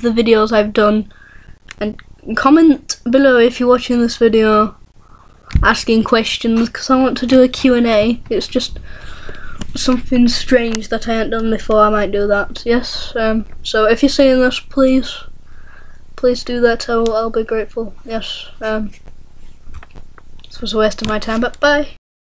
the videos I've done and comment below if you're watching this video asking questions because I want to do a Q&A. It's just something strange that I haven't done before. I might do that. Yes. Um, so if you're seeing this, please, please do that. I'll, I'll be grateful. Yes. Um, this was a waste of my time, but bye.